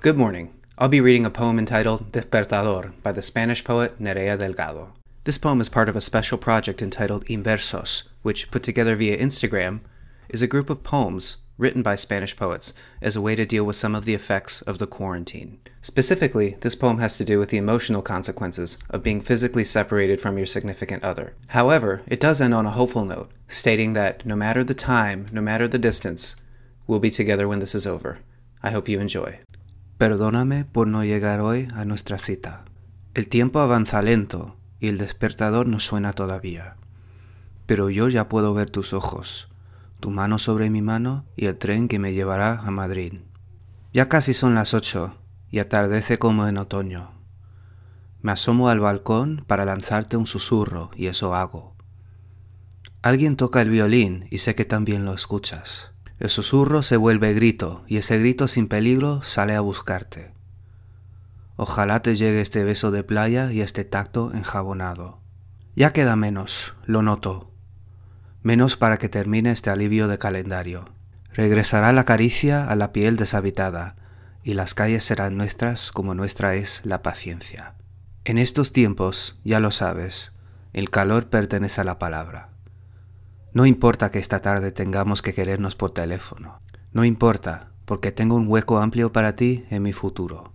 Good morning. I'll be reading a poem entitled Despertador by the Spanish poet Nerea Delgado. This poem is part of a special project entitled Inversos, which, put together via Instagram, is a group of poems written by Spanish poets as a way to deal with some of the effects of the quarantine. Specifically, this poem has to do with the emotional consequences of being physically separated from your significant other. However, it does end on a hopeful note, stating that no matter the time, no matter the distance, we'll be together when this is over. I hope you enjoy. Perdóname por no llegar hoy a nuestra cita. El tiempo avanza lento y el despertador no suena todavía. Pero yo ya puedo ver tus ojos, tu mano sobre mi mano y el tren que me llevará a Madrid. Ya casi son las ocho y atardece como en otoño. Me asomo al balcón para lanzarte un susurro y eso hago. Alguien toca el violín y sé que también lo escuchas. El susurro se vuelve grito y ese grito sin peligro sale a buscarte. Ojalá te llegue este beso de playa y este tacto enjabonado. Ya queda menos, lo noto. Menos para que termine este alivio de calendario. Regresará la caricia a la piel deshabitada y las calles serán nuestras como nuestra es la paciencia. En estos tiempos, ya lo sabes, el calor pertenece a la palabra. No importa que esta tarde tengamos que querernos por teléfono. No importa, porque tengo un hueco amplio para ti en mi futuro.